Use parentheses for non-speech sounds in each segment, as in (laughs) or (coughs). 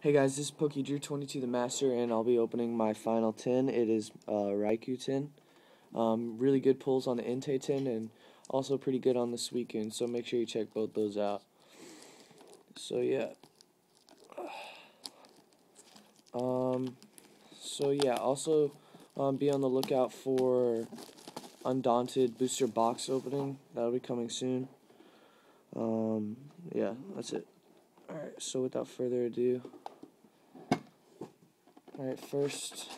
Hey guys, this is PokeDrew22 the Master, and I'll be opening my final tin. It is uh, Raikou tin. Um, really good pulls on the Entei tin, and also pretty good on the Suicune, so make sure you check both those out. So yeah. Um, so yeah, also um, be on the lookout for Undaunted booster box opening. That'll be coming soon. Um, yeah, that's it. Alright, so without further ado, alright, first,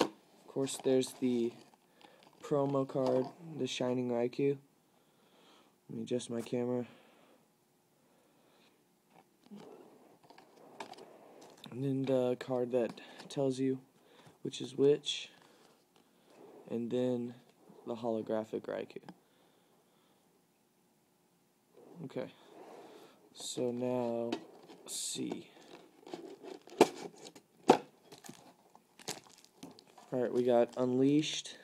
of course, there's the promo card, the Shining Raikou. Let me adjust my camera. And then the card that tells you which is which. And then the holographic Raikou. Okay. So now, see. Alright, we got Unleashed,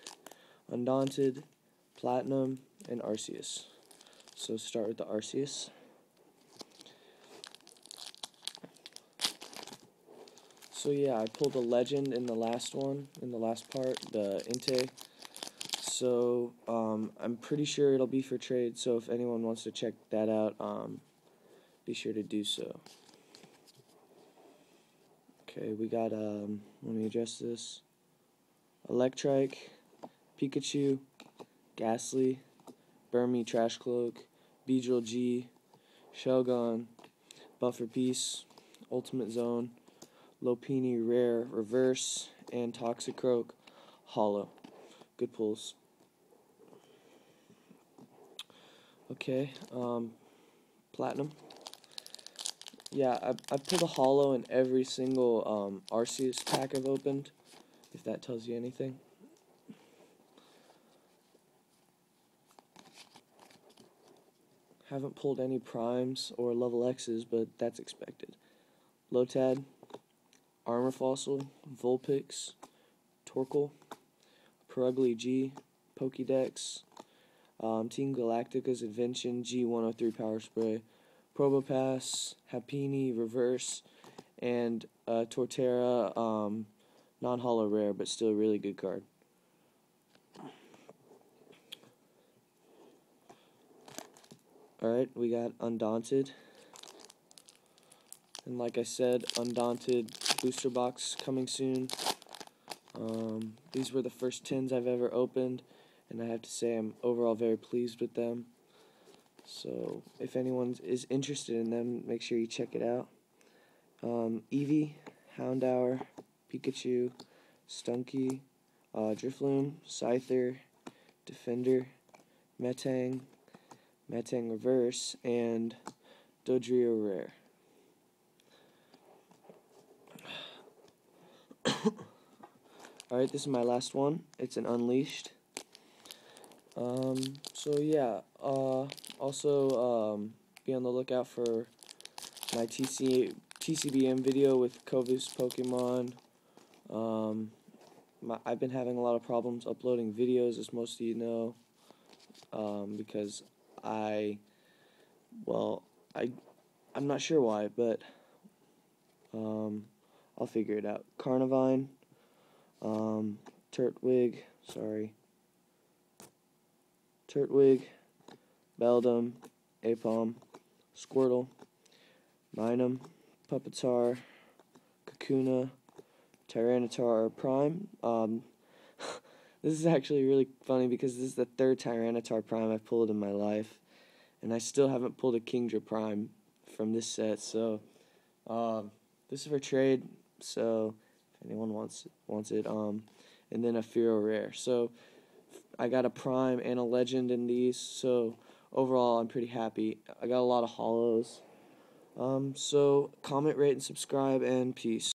Undaunted, Platinum, and Arceus. So start with the Arceus. So yeah, I pulled a legend in the last one, in the last part, the Entei. So um, I'm pretty sure it'll be for trade. So if anyone wants to check that out, um, be sure to do so. Okay, we got, um, let me adjust this. Electrike, Pikachu, Gastly, Burmy Trash Cloak, Beedrill G, Shelgon, Buffer Piece, Ultimate Zone, Lopunny Rare Reverse, and Toxicroak Hollow. Good pulls. Okay, um, Platinum. Yeah, I, I pulled a hollow in every single um, Arceus pack I've opened, if that tells you anything. Haven't pulled any primes or level X's, but that's expected. Lotad, Armor Fossil, Vulpix, Torkoal, Purugly G, Pokédex, um, Team Galactic's Invention G103 Power Spray, Probopass, Happiny Reverse, and uh, Torterra um, non hollow rare, but still a really good card. Alright, we got Undaunted. And like I said, Undaunted booster box coming soon. Um, these were the first tins I've ever opened, and I have to say I'm overall very pleased with them. So if anyone is interested in them, make sure you check it out. Um, Eevee, Houndour, Pikachu, Stunky, uh, Drifloon, Scyther, Defender, Metang, Metang Reverse, and Dodrio Rare. (coughs) Alright, this is my last one. It's an Unleashed. Um, so yeah, uh, also, um, be on the lookout for my TC, TCBM video with Kovis Pokemon. Um, my, I've been having a lot of problems uploading videos, as most of you know, um, because I, well, I, I'm not sure why, but, um, I'll figure it out. Carnivine, um, Turtwig, sorry, Turtwig, Beldum, Aipom, Squirtle, Minun, Pupitar, Kakuna, Tyranitar Prime. Um, (laughs) this is actually really funny because this is the third Tyranitar Prime I've pulled in my life, and I still haven't pulled a Kingdra Prime from this set. So, um, this is for trade. So, if anyone wants wants it, um, and then a Fearow Rare. So, I got a Prime and a Legend in these. So, overall, I'm pretty happy. I got a lot of hollows. Um, so, comment, rate, and subscribe, and peace.